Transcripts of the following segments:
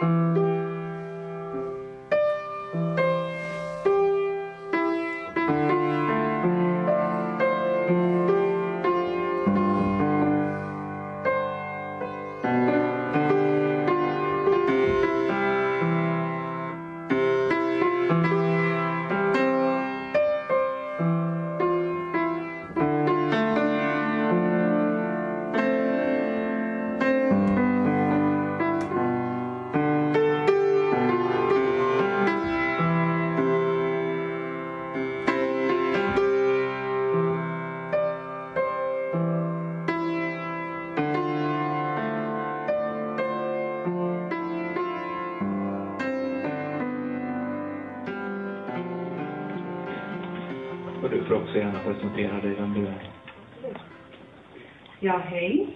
Och säga hej.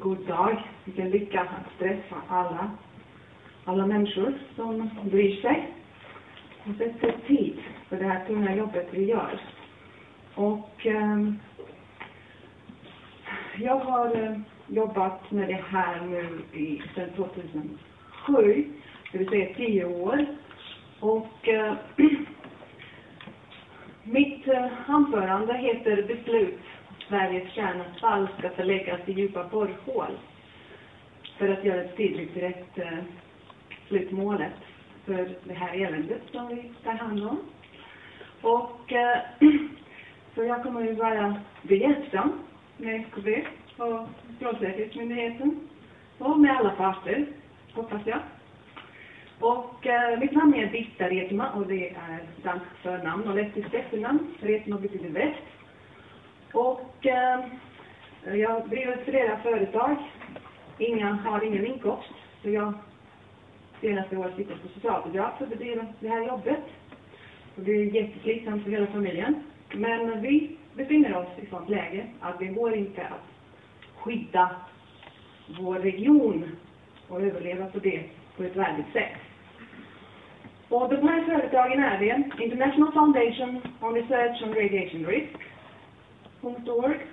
God dag. Vilken lycka att träffa alla, alla människor som bryr sig och sätter tid för det här tunga jobbet vi gör. Och eh, jag har eh, jobbat med det här nu i, sedan 2007, det vill säga tio år. Och eh, mitt eh, anförande heter Beslut Sveriges kärnavfall ska förläggas i djupa borrhål. För att göra ett tydligt direkt eh, slutmålet för det här eländet som vi tar hand om. Och eh, så jag kommer ju vara behjälpsam med SKB och Strålsäkerhetsmyndigheten och med alla parter, hoppas jag. Och eh, mitt namn är Britta Retma och det är danskt förnamn och lettiskt efternamn. Retma betyder väst. Och eh, jag driver flera företag. Inga har ingen inkomst. Så jag senaste året sitter på socialbidrag för att bedriva det här jobbet. Och det är jätteslitsamt för hela familjen. Men vi befinner oss i sånt läge att det går inte att skydda vår region och överleva på det på ett värdigt sätt. Och de här företagen är det International Foundation on Research on Radiation Risk, .org,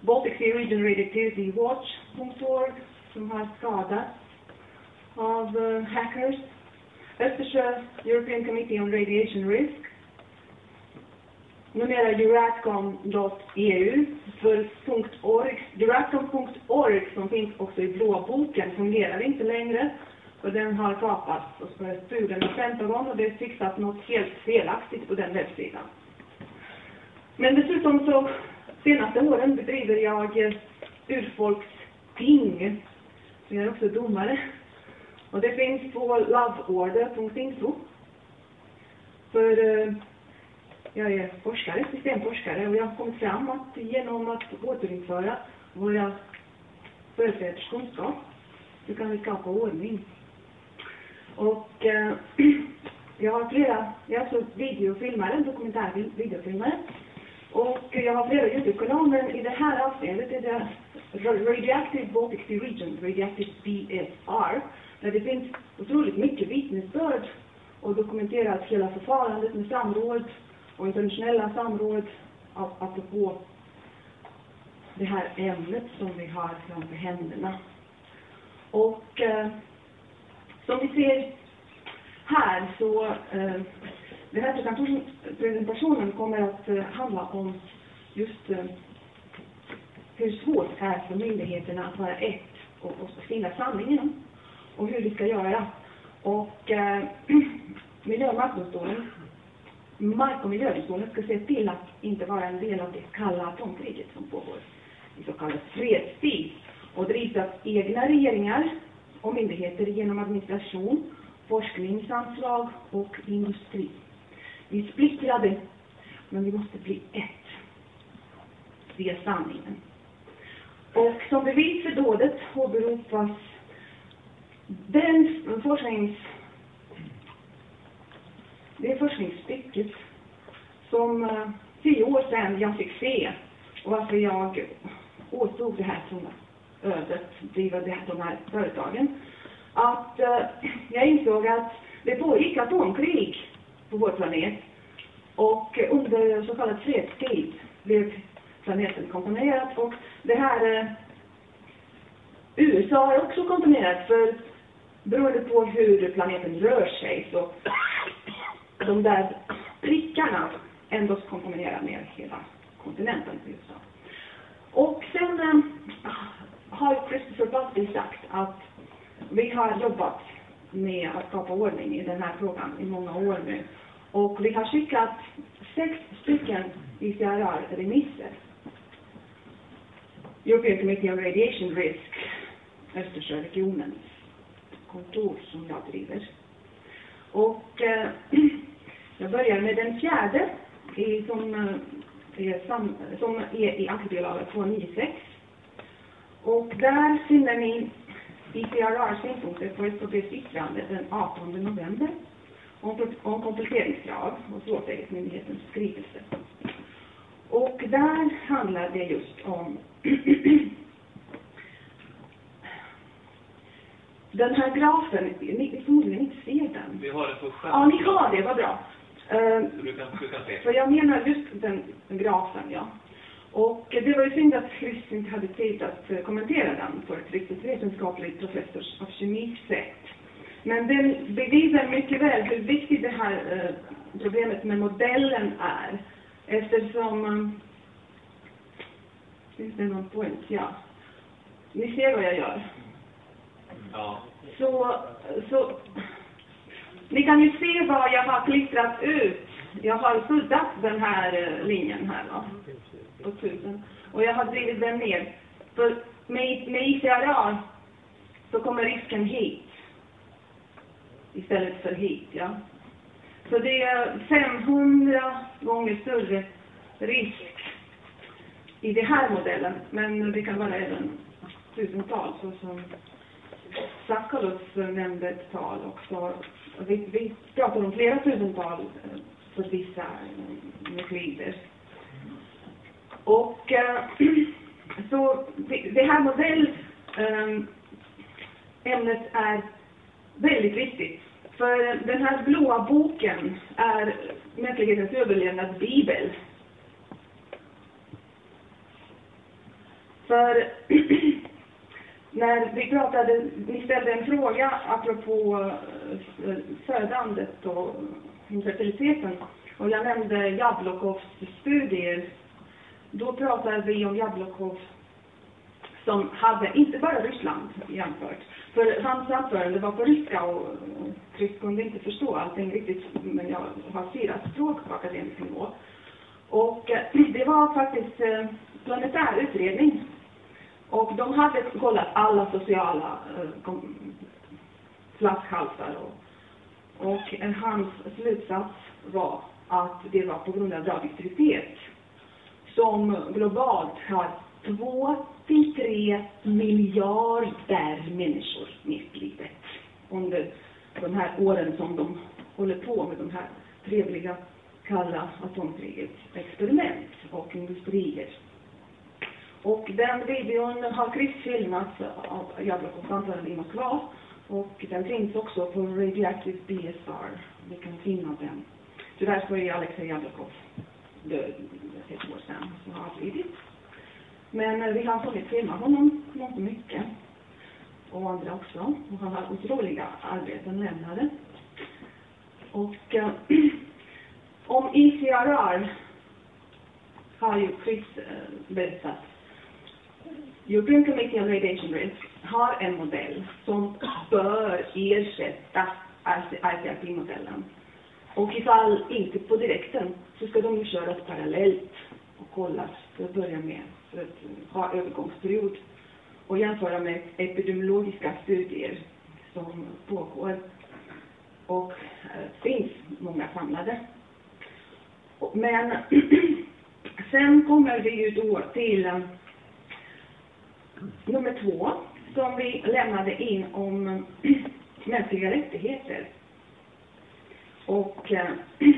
Baltic Sea Region Radioactivity Watch.org, som har skadats av uh, hackers, Östersjö European Committee on Radiation Risk, numera Euratcom.eu för .org. Euratcom.org som finns också i blåboken fungerar inte längre och den har kapats och spärrats ur den Pentagon och det är fixat något helt felaktigt på den webbsidan. Men dessutom så senaste åren bedriver jag eh, urfolksting. Så jag är också domare. Och det finns på loveorder.info. För eh, jag är forskare, systemforskare och jag har kommit fram att genom att återinföra våra förfäders kunskap så kan vi skapa ordning. Och eh, jag har flera, jag är alltså videofilmare, dokumentär videofilmare. Och eh, jag har flera Youtube-kanaler, men i det här avseendet är det Radioactive Baltic Sea Region, Radioactive BSR, där det finns otroligt mycket vittnesbörd och dokumenterat hela förfarandet med samråd och internationella samråd apropå det här ämnet som vi har framför händerna. Och eh, som vi ser här så eh, den här presentationen kommer att eh, handla om just eh, hur svårt det är för myndigheterna att vara ett och, och finna sanningen och hur vi ska göra. Och eh, miljö- och markdomstolen, mark- och miljödomstolen ska se till att inte vara en del av det kalla atomkriget som pågår i så kallad fredstid och drivs av egna regeringar och myndigheter genom administration, forskningsanslag och industri. Vi är splittrade, men vi måste bli ett. Det är sanningen. Och som bevis för dådet åberopas den forsknings... Det forskningsstycket som eh, tio år sedan jag fick se och varför jag åtog det här tunga ödet, driva det de här företagen. Att eh, jag insåg att det pågick atomkrig på vår planet. Och eh, under så kallad fredstid blev planeten kontaminerad och det här eh, USA har också kontaminerat för beroende på hur planeten rör sig så de där prickarna ändå kontaminerar ner hela kontinenten i USA. Och sen eh, har Christopher Buckley sagt att vi har jobbat med att skapa ordning i den här frågan i många år nu. Och vi har skickat sex stycken ICRR-remisser. European Committee on Radiation Risk, Östersjöregionens kontor som jag driver. Och eh, jag börjar med den fjärde i, som, eh, är, sam, som är i aktiebolaget 296. Och där finner ni ICRR-synpunkter på SKBs yttrande den 18 november om, om kompletteringskrav och strålsäkerhetsmyndighetens skrivelse. Och där handlar det just om den här grafen, ni förmodligen inte ser den. Vi har det på skärmen. Ja, ni har det, vad bra. Uh, Så du kan, du kan se. för jag menar just den, den grafen, ja. Och det var ju synd att Chris inte hade tid att eh, kommentera den på ett riktigt vetenskapligt professors av kemi-sätt. Men den bevisar mycket väl hur viktigt det här eh, problemet med modellen är. Eftersom... Eh, finns det någon point? Ja. Ni ser vad jag gör. Ja. Så, så... Ni kan ju se vad jag har klistrat ut. Jag har suddat den här linjen här va. På tusen. Och jag har drivit den ner. För med, med ICRA så kommer risken hit. Istället för hit, ja. Så det är 500 gånger större risk i den här modellen. Men det kan vara även tusentals, så som Sakalos nämnde ett tal också. Vi, vi pratar om flera tusental för vissa eh. Och eh, så det, här modellämnet eh, är väldigt viktigt. För den här blåa boken är mänsklighetens överlevnad bibel. För när vi pratade, ni ställde en fråga apropå eh, födandet och infertiliteten och jag nämnde Jablokovs studier då pratar vi om Jablokov som hade inte bara Ryssland jämfört. För hans anförande var på ryska och Chris kunde inte förstå allting riktigt, men jag har fyra språk på akademisk nivå. Och eh, det var faktiskt eh, planetär utredning. Och de hade kollat alla sociala eh, flaskhalsar och, och hans slutsats var att det var på grund av radioaktivitet som globalt har två till tre miljarder människor mist livet under de här åren som de håller på med de här trevliga kalla atomkrigets experiment och industrier. Och den videon har Chris av Jablokov anförande i Moskva och den finns också på Radioactive BSR. Vi kan finna den. Tyvärr så är Alexej Jablokov död ett år sedan som har avlidit. Men vi har hållit filma honom mångt mycket. Och andra också. Och han har otroliga arbeten lämnade. Och äh, om ICRR har ju Chris äh, berättat. European Committee on Radiation Risk har en modell som bör ersätta ICRP-modellen. Och ifall inte på direkten så ska de ju köras parallellt och kollas för att börja med för att ha övergångsperiod och jämföra med epidemiologiska studier som pågår och äh, finns många samlade. Men sen kommer vi ju då till eh, nummer två som vi lämnade in om mänskliga rättigheter. Och eh,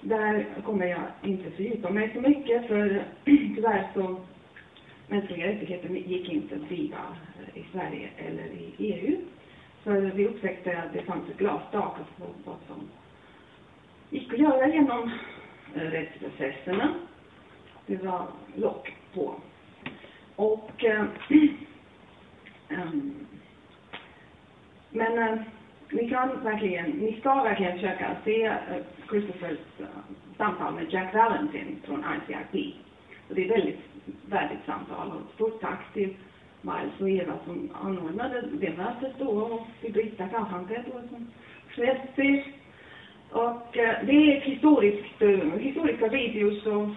där kommer jag inte fördjupa mig så mycket för tyvärr så mänskliga rättigheter gick inte att driva i Sverige eller i EU. För vi upptäckte att det fanns ett glastak på vad som gick att göra genom eh, rättsprocesserna. Det var lock på. Och eh, ehm, men eh, ni kan verkligen, ni ska verkligen försöka se eh, Christophers eh, samtal med Jack Valentin från ICRP. Och det är ett väldigt värdigt samtal och stort tack till Miles och Eva som anordnade det mötet då och till Britta Kahantet då som släpptes. Och eh, det är historiskt, historiska videos och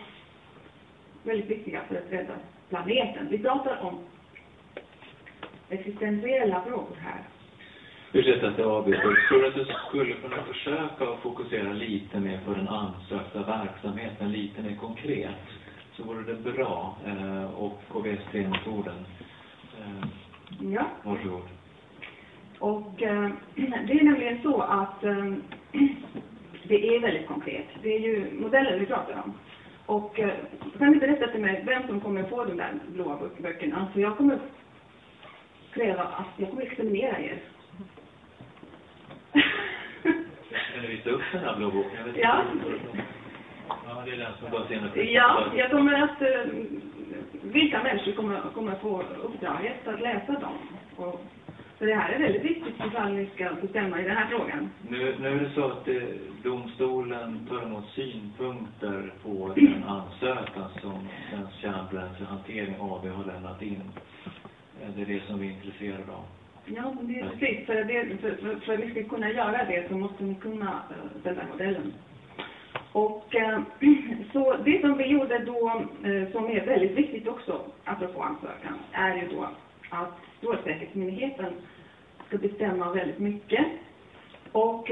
väldigt viktiga för att rädda planeten. Vi pratar om existentiella frågor här. Ursäkta att jag avbryter. Tror du att du skulle kunna försöka fokusera lite mer på den ansökta verksamheten, lite mer konkret? Så vore det bra. Eh, och KVS3-metoden. Eh, Ja. varsågod. Och eh, det är nämligen så att eh, det är väldigt konkret. Det är ju modeller vi pratar om. Och eh, kan ni berätta till mig vem som kommer få de där blåa böck- böckerna? För jag kommer kräva att jag kommer examinera er. Kan du visa upp den här blå boken? Ja. Ja, det är den som bara ser något. Ja, jag kommer att... Eh, vilka människor kommer, kommer få uppdraget att läsa dem? Och, för det här är väldigt viktigt ifall ni ska bestämma i den här frågan. Nu, nu är det så att eh, domstolen tar emot synpunkter på den ansökan som Svensk Kärnbränslehantering AB har lämnat in. Det är det som vi är intresserade av. Ja, det är precis. För, det, för, för, för att vi ska kunna göra det så måste vi kunna uh, den där modellen. Och eh, så det som vi gjorde då, eh, som är väldigt viktigt också, apropå ansökan, är ju då att Strålsäkerhetsmyndigheten ska bestämma väldigt mycket. Och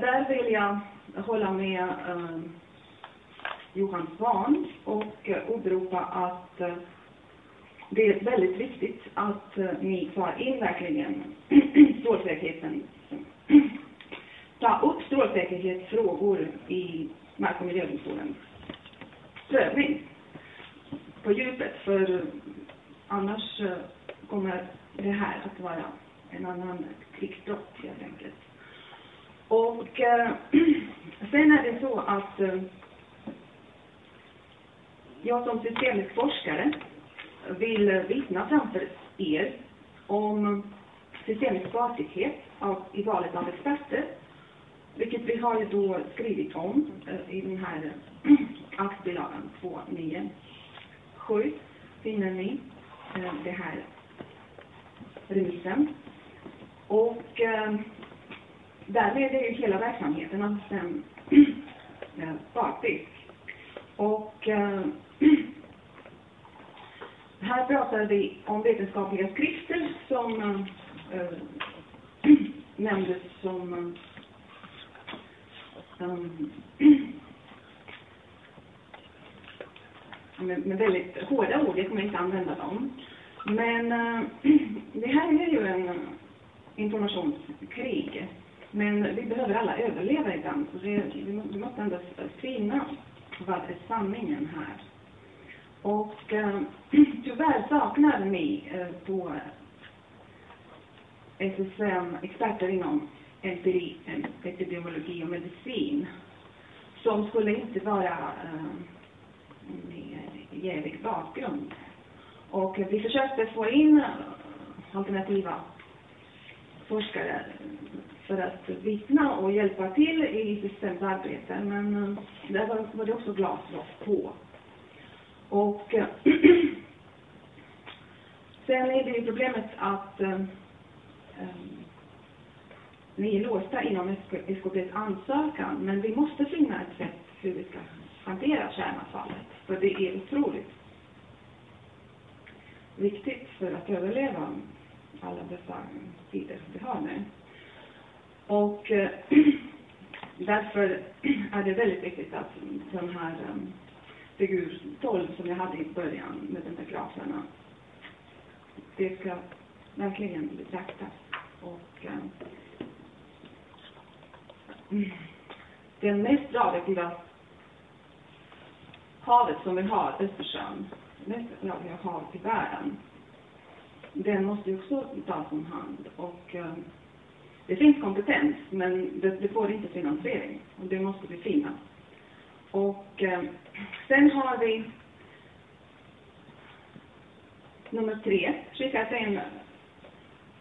där vill jag hålla med Johan Svahn och åberopa att det är väldigt viktigt att eh, ni tar in verkligen strålsäkerheten, ta upp strålsäkerhetsfrågor i Mark och miljödomstolens prövning på djupet. För annars eh, kommer det här att vara en annan krigsbrott helt enkelt. Och äh, sen är det så att äh, jag som systemisk forskare vill vittna framför er om systemets partiskhet i valet av experter. Vilket vi har ju då skrivit om eh, i den här aktbilagan 297. Finner ni eh, det här remissen. Och eh, därmed är ju hela verksamheten av den eh, partisk. Och här pratar vi om vetenskapliga skrifter som äh, nämndes som eh, med, med väldigt hårda ord, jag kommer inte använda dem. Men äh, det här är ju en informationskrig. Men vi behöver alla överleva ibland, så det, vi måste ändå finna vad är sanningen här. Och eh, tyvärr saknar ni eh, på SSM experter inom empiri, epidemiologi och medicin som skulle inte vara eh, med jävig bakgrund. Och vi försökte få in eh, alternativa forskare för att vittna och hjälpa till i SSMs arbete. Men ehm, där var, var det också glasrost på. Och eh, sen är det ju problemet att eh, eh ni är låsta inom SKBs ansökan, men vi måste finna ett sätt hur vi ska hantera kärnavfallet. För det är otroligt viktigt för att överleva alla dessa tider vi har nu. Och eh, därför är det väldigt viktigt att den här um, figur 12 som jag hade i början med de här graferna, det ska verkligen betraktas. Och eh, mm. den mest radioaktiva havet som vi har, Östersjön, mest radioaktiva havet i världen, den måste ju också tas om hand. Och eh, det finns kompetens, men det, det får inte finansiering. Och det måste vi finnas. Och eh, sen har vi nummer tre skickat en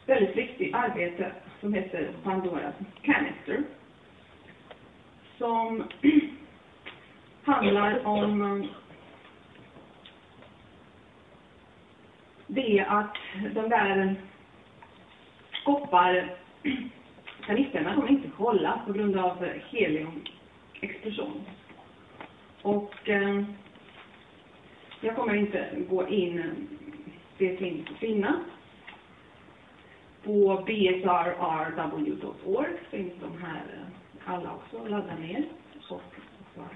väldigt viktigt arbete som heter Pandoras Canister. Som handlar om eh, det att de där koppar kanisterna kommer inte hålla på grund av heliumexplosion. Och eh, jag kommer inte gå in, det finns att finna. På bsrrw.org finns de här eh, alla också att ladda ner och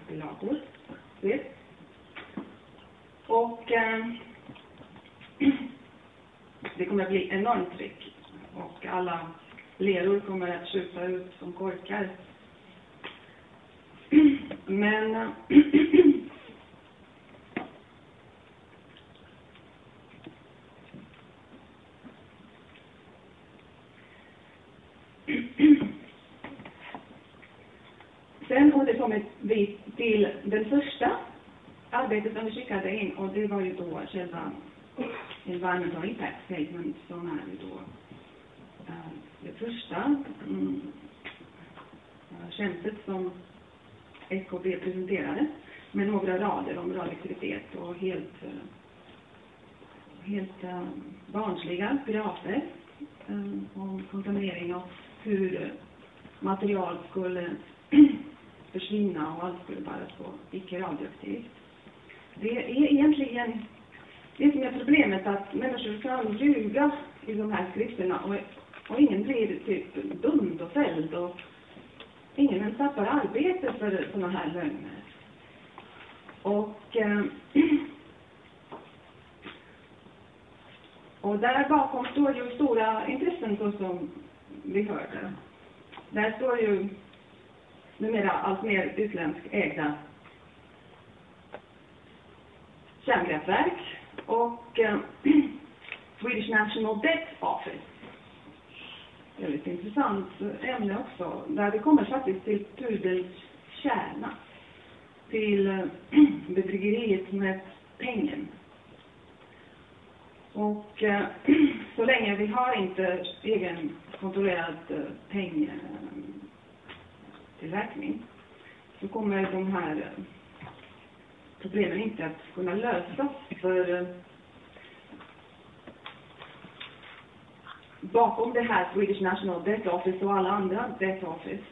bilagor. Och eh, det kommer att bli enormt tryck och alla leror kommer att skjuta ut som korkar. Men Sen återkommer vi till den första arbetet som vi skickade in och det var ju då själva environmental impact statement som är ju då eh, det första mm, eh, tjänstet som SKB presenterade med några rader om radioaktivitet och helt eh, helt eh, barnsliga grafer um, eh, om kontaminering och hur material skulle försvinna och allt skulle bara på icke radioaktivt. Det är egentligen det som är problemet att människor kan ljuga i de här skrifterna och, och ingen blir typ dömd och fälld och ingen ens tappar arbete för sådana här lögner. Och eh, och där bakom står ju stora intressen så som vi hörde. Där står ju numera allt mer utländskt ägda kärnkraftverk och eh, Swedish National Debt Office. Väldigt intressant ämne också, där vi kommer faktiskt till pudelns kärna. Till eh, bedrägeriet med pengen. Och eh, så länge vi har inte egen kontrollerad eh, pengtillverkning så kommer de här problemen inte att kunna lösas för bakom det här Swedish National Debt Office och alla andra Debt Office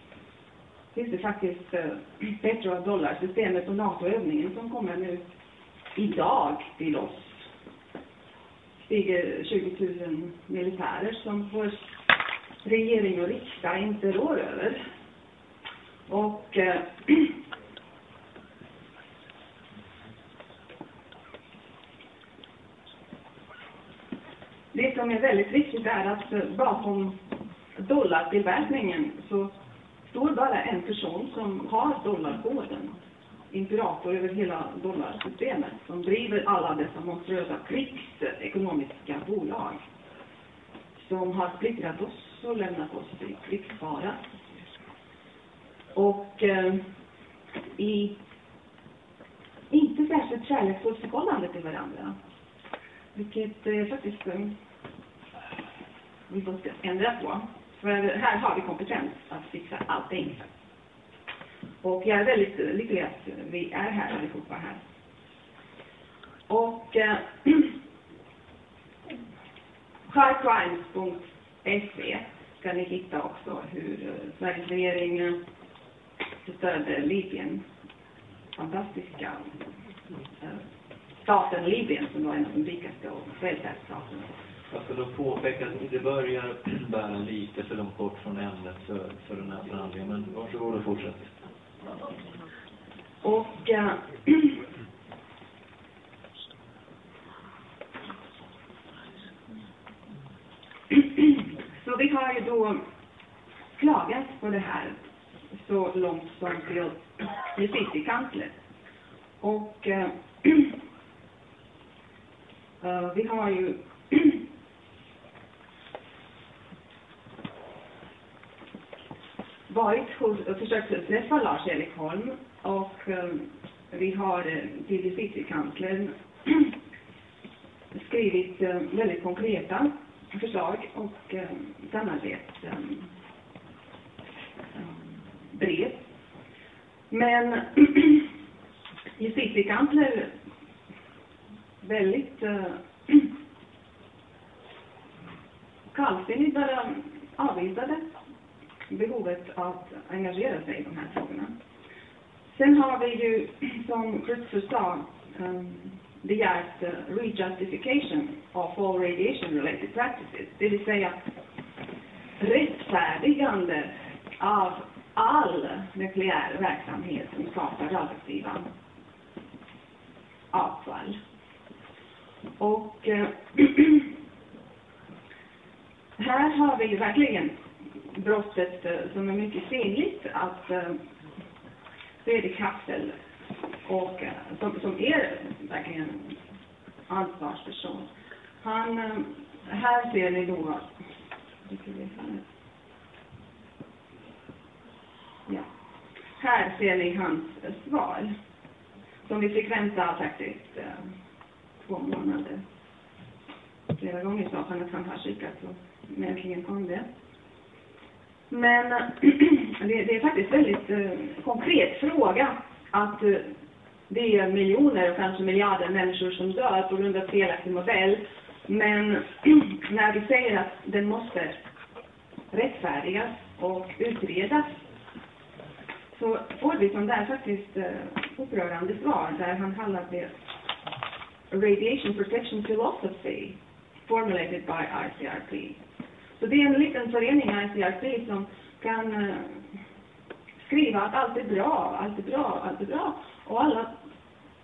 finns det faktiskt eh, petro dollarsystemet och NATO-övningen som kommer nu idag till oss. stiger 20 000 militärer som vår regering och riksdag inte rår över. Och eh, det som är väldigt viktigt är att eh, bakom dollartillverkningen så står bara en person som har dollarkoden. Imperator över hela dollarsystemet som driver alla dessa monstruösa krigsekonomiska bolag som har splittrat oss och lämnat oss i krigsfara. Och eh, i inte särskilt kärleksfullt förhållande till varandra. Vilket eh, faktiskt eh, som vi måste ändra på. För här har vi kompetens att fixa allting. Och jag är väldigt lycklig att vi är här allihopa här. Och eh, hardcrimes.se ska ni hitta också hur eh, Sveriges regering eh, stödde Libyen. Fantastiska eh, staten Libyen som var en av de rikaste och välfärdsstaterna. Jag ska då påpeka att det börjar bära lite för långt bort från ämnet för, för den här förhandlingen. Men varsågod och fortsätt. Och äh, så vi har ju då klagat på det här så långt som till justitiekanslern. Och äh, äh, vi har ju varit hos, försökt träffa Lars-Erik Holm och eh, vi har eh, till justitiekanslern skrivit eh, väldigt konkreta förslag och eh, samarbetsbrev. Ehm, ehm, Men justitiekansler väldigt eh, kallsinnigt bara avvisade behovet att engagera sig i de här frågorna. Sen har vi ju, som Christopher sa, um, begärt uh, rejustification of all radiation related practices, det vill säga rättfärdigande av all nukleär verksamhet som skapar radioaktiva avfall. Och äh, här har vi verkligen brottet eh, som är mycket synligt att eh, Fredrik Hassel och eh, som, som är verkligen ansvarsperson. Han, eh, här ser ni då, ja, här ser ni hans svar som vi fick vänta faktiskt eh, två månader. Flera gånger sa han att han har skickat och äntligen kom det. Men det, det är faktiskt väldigt eh, konkret fråga att eh, det är miljoner och kanske miljarder människor som dör på grund av felaktig modell. Men när vi säger att den måste rättfärdigas och utredas så får vi som där faktiskt eh, upprörande svar där han kallar det Radiation Protection Philosophy formulated by ICRP. Så det är en liten förening, ICRP, som kan eh, skriva att allt är bra, allt är bra, allt är bra. Och alla,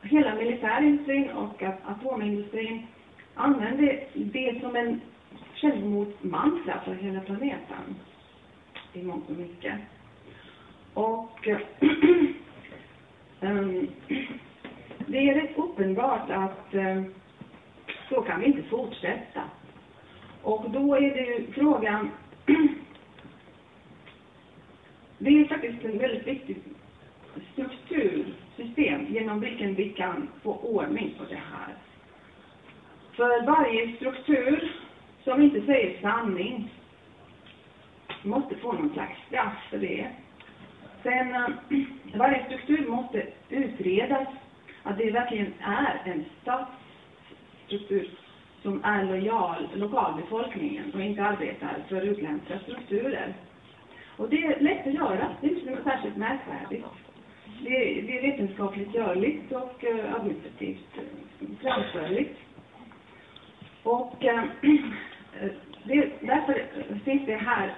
hela militärindustrin och atomindustrin använder det som en självmordsmantra för hela planeten. I mångt och mycket. Och um, det är rätt uppenbart att um, så kan vi inte fortsätta. Och då är det ju frågan, det är faktiskt en väldigt viktig struktursystem genom vilken vi kan få ordning på det här. För varje struktur som inte säger sanning måste få någon slags straff för det. Sen, eh, varje struktur måste utredas att det verkligen är en statsstruktur som är lojal lokalbefolkningen och inte arbetar för utländska strukturer. Och det är lätt att göra, det är inte särskilt märkvärdigt. Det, det är vetenskapligt görligt och eh, administrativt eh, framförligt. Och eh, det, därför finns det här,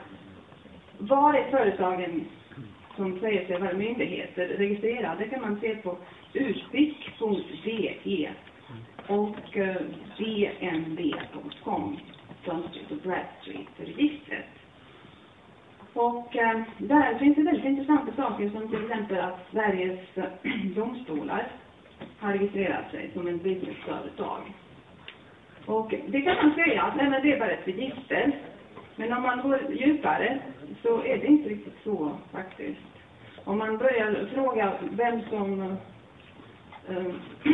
var är företagen som säger sig vara myndigheter registrerade? Det kan man se på utblick.de och eh, dnb.com, Sunstreet och Bradstreet-registret. Och eh, där finns det väldigt intressanta saker som till exempel att Sveriges eh, domstolar har registrerat sig som en businessföretag. Och det kan man säga att nej, men det är bara ett register. Men om man går djupare så är det inte riktigt så faktiskt. Om man börjar fråga vem som eh,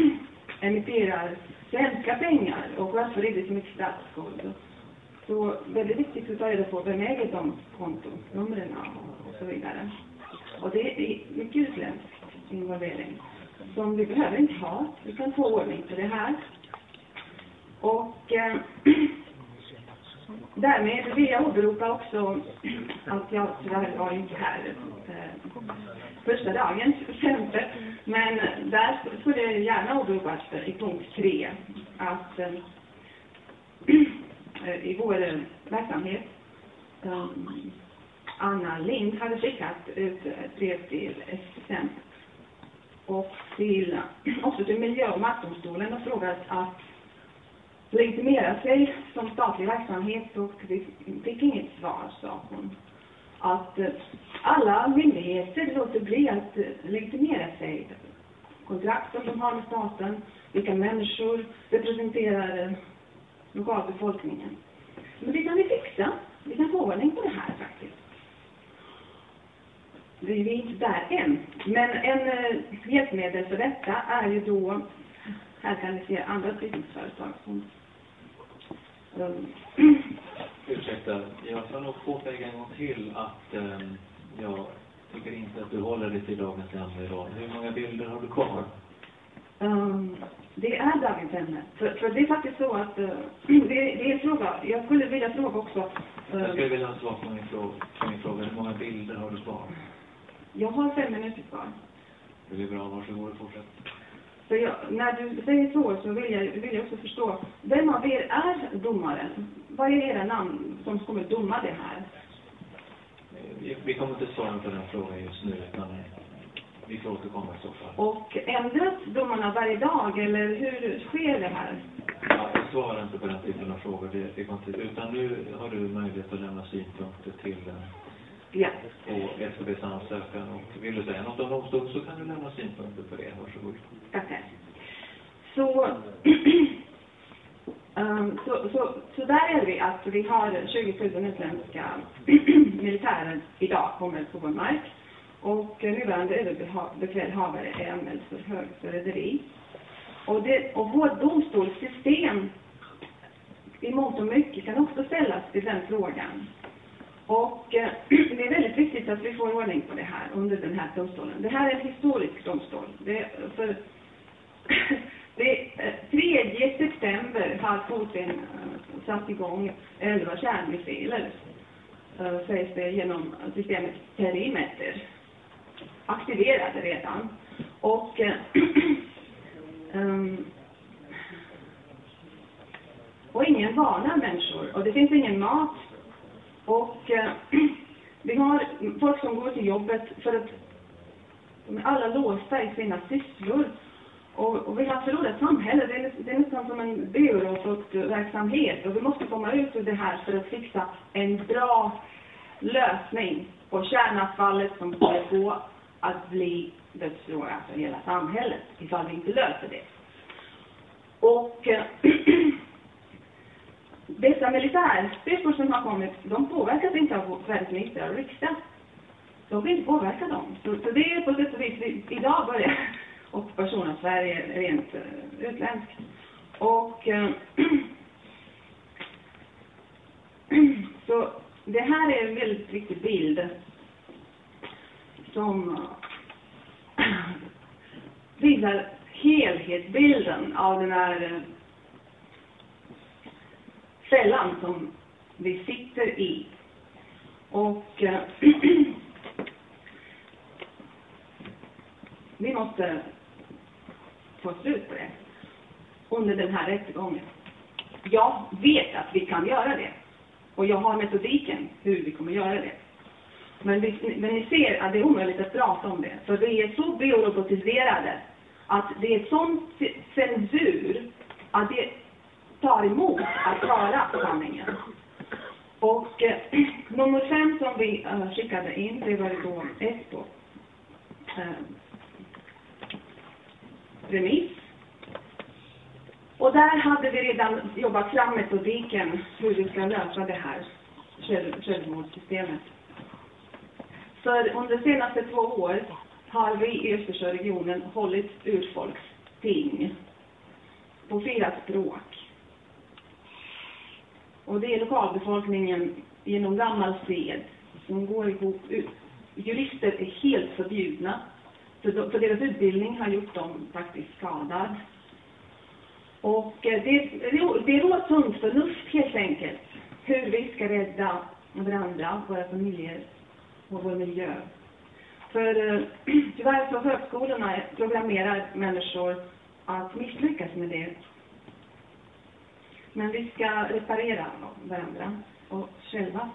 emitterar svenska pengar och alltså varför är det så mycket statsskuld. Så väldigt viktigt att ta reda på vem äger de kontonumren och så vidare. Och det är mycket utländsk involvering som vi behöver inte ha. Vi kan få ordning på det här. Och eh, därmed vill jag åberopa också att jag tyvärr var inte här eh, första dagens exempel. Men där skulle jag gärna åberopa i punkt 3 att eh, i vår verksamhet eh, Anna Lind hade skickat ut ett brev till SSM och till, också till miljö- och markdomstolen och frågat att legitimera sig som statlig verksamhet och vi fick inget svar, sa hon att eh, alla myndigheter låter bli att eh, legitimera sig. Kontrakt som de har med staten, vilka människor representerar eh, lokalbefolkningen. Men det kan vi fixa. Vi kan få ordning på det här faktiskt. Vi är inte där än. Men en hjälpmedel för detta är ju då, här kan ni se andra spridningsföretag som Um, Ursäkta, jag får nog påpeka en gång till att eh, jag tycker inte att du håller dig till dagens ämne idag. Hur många bilder har du kvar? um, det är dagens ämne. För, för det är faktiskt så att, uh, det, det är en fråga, jag skulle vilja fråga också. uh, Jag skulle vilja ha svar på min fråga, på min fråga. Hur många bilder har du kvar? jag har fem minuter kvar. Det är bra, varsågod och fortsätt. Så jag, när du säger så, så vill jag, vill jag också förstå, vem av er är domaren? Vad är era namn som kommer doma det här? Vi, vi kommer inte svara på den frågan just nu, utan vi får återkomma i så fall. Och ändras domarna varje dag, eller hur sker det här? Ja, jag svarar inte på den typen av frågor, det, det går inte. Utan nu har du möjlighet att lämna synpunkter till eh, Ja. på SCBs ansökan. Och vill du säga något om domstol så kan du lämna synpunkter på det. Varsågod. Okej. Så, um, så, så, så där är vi att vi har 20 000 utländska militärer idag på vår mark. Och nuvarande överbefälhavare är anmäld för högförräderi. Och, det, och vårt domstolssystem i mångt och mycket kan också ställas till den frågan. Och eh, det är väldigt viktigt att vi får ordning på det här under den här domstolen. Det här är en historisk domstol. Det, för, det, eh, 3 september har Putin eh, satt igång 11 kärnmissiler, eh, sägs det, genom systemet Perimeter. Aktiverade redan. Och um, och ingen varnar människor. Och det finns ingen mat. Och eh, vi har folk som går till jobbet för att de är alla låsta i sina sysslor. Och, och vi har förlorat samhället. Det är, det är nästan som en byråverksamhet. Och vi måste komma ut ur det här för att fixa en bra lösning på kärnavfallet som håller på att bli dödsfråga för hela samhället ifall vi inte löser det. Och eh, dessa militärstyrkor som har kommit, de påverkas inte av världens ministrar och riksdag. De kan inte påverka dem. Så, så det är på sätt och vis, vi, idag börjar ockupationen av Sverige rent uh, utländskt. Och uh, så det här är en väldigt viktig bild som eh, visar helhetsbilden av den här sällan som vi sitter i. Och äh, vi måste få slut på det under den här rättegången. Jag vet att vi kan göra det. Och jag har metodiken hur vi kommer göra det. Men, vi, men ni ser att det är omöjligt att prata om det. För vi är så biorobotiserade att det är sån censur att det tar emot att vara sanningen. Och eh, nummer fem som vi eh, skickade in, det var då ett eh, remiss. Och där hade vi redan jobbat fram metodiken hur vi ska lösa det här själv, självmordssystemet. För under de senaste två år har vi i Östersjöregionen hållit urfolksting på fyra språk. Och det är lokalbefolkningen genom gammal sed som går ihop. ut. Jurister är helt förbjudna. För, de, för deras utbildning har gjort dem faktiskt skadad. Och eh, det, det, det råder sunt förnuft helt enkelt. Hur vi ska rädda varandra, våra familjer och vår miljö. För eh, tyvärr så högskolorna programmerar människor att misslyckas med det. Men vi ska reparera varandra och själva.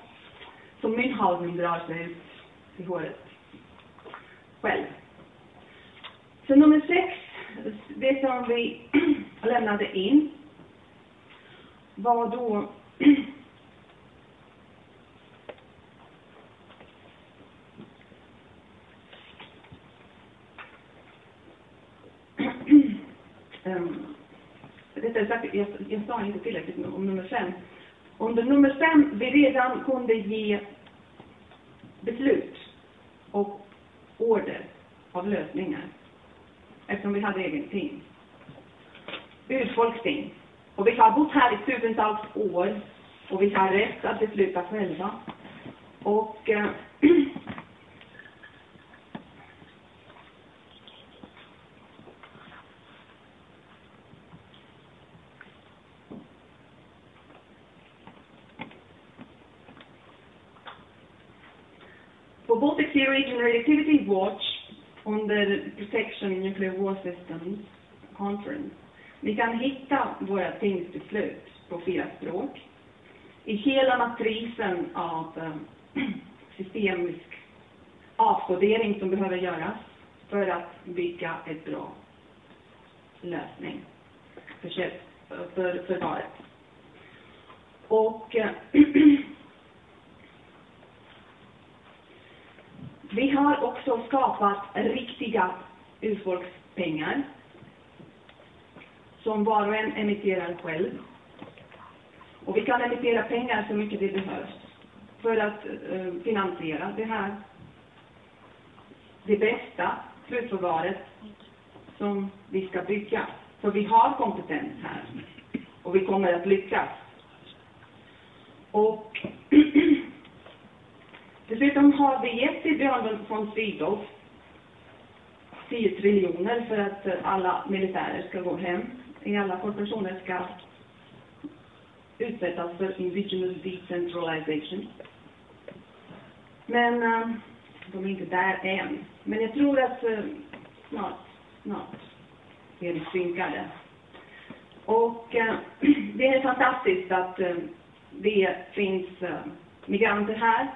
Så min Münchhausen drar sig ut i håret själv. Så nummer sex, det som vi lämnade in var då um, rättare sagt, jag, jag sa inte tillräckligt om nummer fem. Under nummer fem, vi redan kunde ge beslut och order av lösningar. Eftersom vi hade egen ting. Urfolksting. Och vi har bott här i tusentals år och vi har rätt att besluta själva. Och eh, På Baltic Sea Region Radioactivity Watch under Protection Nuclear War Systems Conference ni kan hitta våra tingsbeslut på fyra språk. I hela matrisen av eh, systemisk avkodering som behöver göras för att bygga ett bra lösning för, för förvaret. Och eh, vi har också skapat riktiga urfolkspengar som var och en emitterar själv. Och vi kan emittera pengar så mycket det behövs för att eh, finansiera det här. Det bästa slutförvaret som vi ska bygga. För vi har kompetens här. Och vi kommer att lyckas. Och dessutom har vi gett till Björn von Sydow 10 triljoner för att alla militärer ska gå hem i alla personer ska utsättas för indigenous decentralization. Men eh, de är inte där än. Men jag tror att eh, snart, snart är de synkade. Och eh, det är fantastiskt att det finns migranter här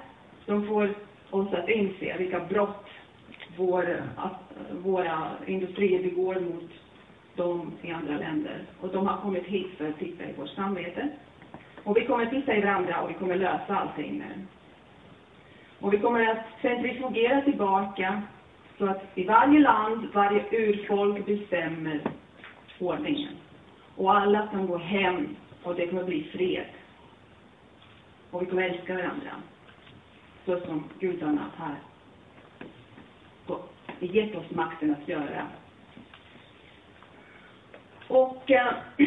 som får oss att inse vilka brott vår, att, våra industrier begår mot dem i andra länder. Och de har kommit hit för att titta i vårt samvete. Och vi kommer titta i varandra och vi kommer lösa allting nu. Och vi kommer att centrifugera tillbaka så att i varje land, varje urfolk bestämmer ordningen. Och alla kan gå hem och det kommer bli fred. Och vi kommer älska varandra. Så som gudarna har gett oss makten att göra. Och äh,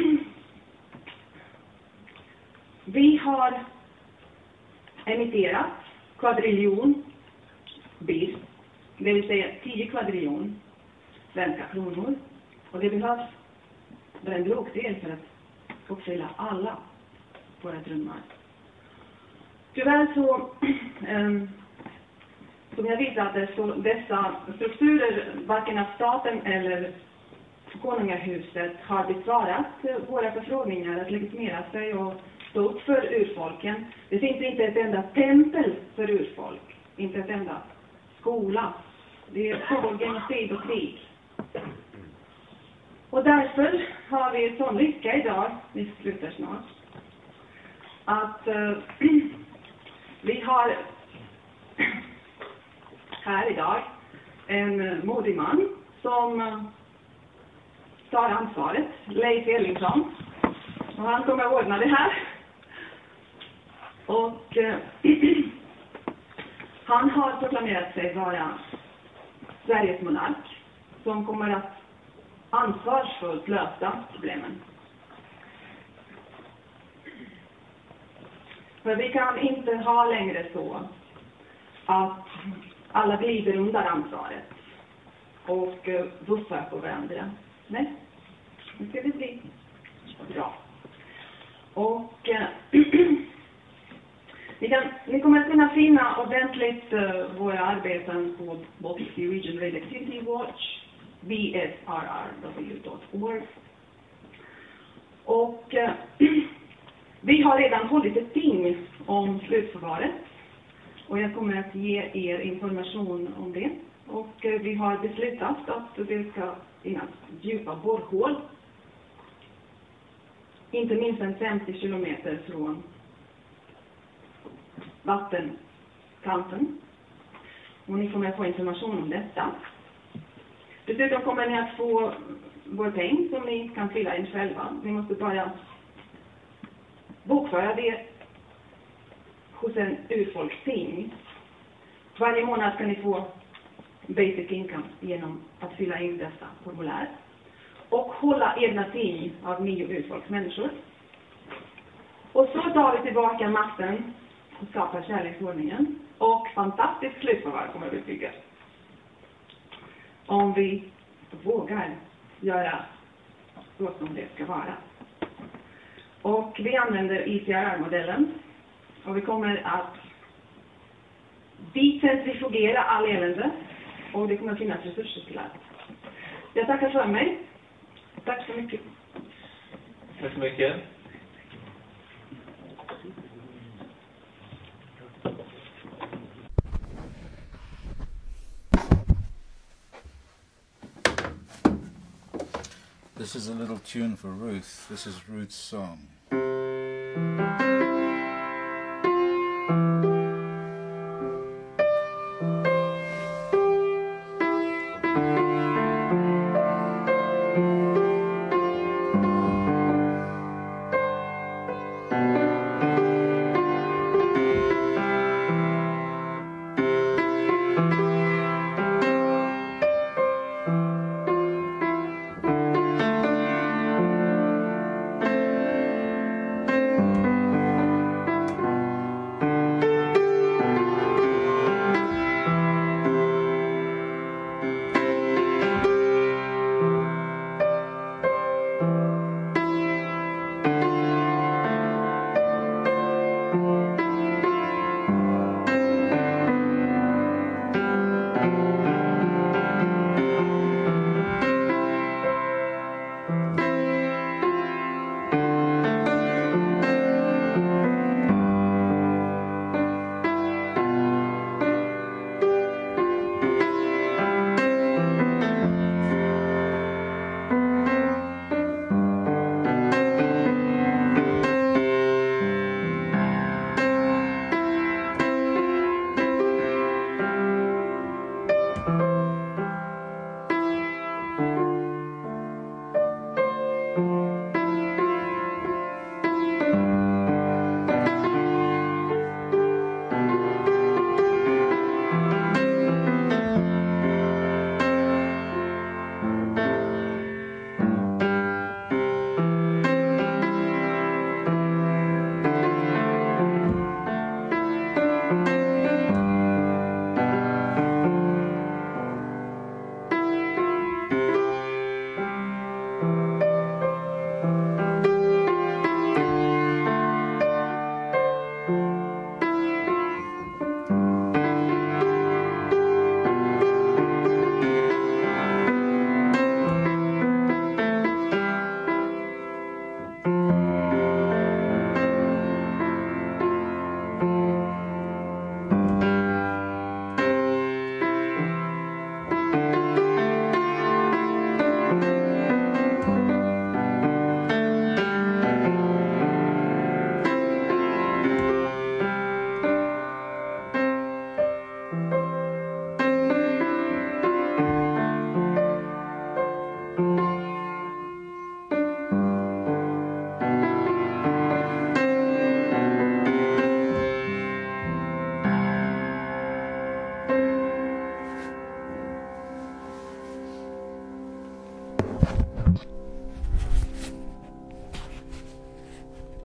vi har emitterat kvadriljon BIS, det vill säga 10 kvadriljon svenska kronor. Och det behövs bara en bråkdel för att uppfylla alla våra drömmar. Tyvärr så, ehm, som jag visade, så dessa strukturer, varken av staten eller konungahuset har besvarat eh, våra förfrågningar att legitimera sig och stå upp för urfolken. Det finns inte ett enda tempel för urfolk, inte ett enda skola. Det pågår genocid och krig. Och därför har vi sån lycka idag, vi slutar snart, att äh, vi har här idag en modig man som tar ansvaret, Leif Ellingsson. Och han kommer att ordna det här. Och eh, han har proklamerat sig vara Sveriges monark som kommer att ansvarsfullt lösa problemen. För vi kan inte ha längre så att alla glider undan ansvaret och eh, buffar på varandra. Nej, nu ska det bli bra. Och eh, ni, kan, ni kommer att kunna finna ordentligt eh, våra arbeten på Baltic Region Radioactivity Watch, bsrrw.org. Och eh, vi har redan hållit ett ting om slutförvaret. Och jag kommer att ge er information om det. Och eh, vi har beslutat att det ska finnas djupa borrhål. Inte minst en 50 kilometer från vattenkanten. Och ni kommer att få information om detta. Dessutom kommer ni att få vår peng som ni kan fylla in själva. Ni måste bara bokföra det hos en urfolksting. Varje månad ska ni få basic income genom att fylla in dessa formulär. och hålla egna ting av nio urfolksmänniskor. Och så tar vi tillbaka makten och skapar kärleksordningen. Och fantastiskt slutförvar kommer vi bygga. Om vi vågar göra så som det ska vara. Och vi använder ICRR-modellen. Och vi kommer att decentrifugera all elände. Och det kommer att finnas resurser till allt. Jag tackar för mig. Tack så mycket. Tack så mycket. This is a little tune for Ruth. This is Ruth's song.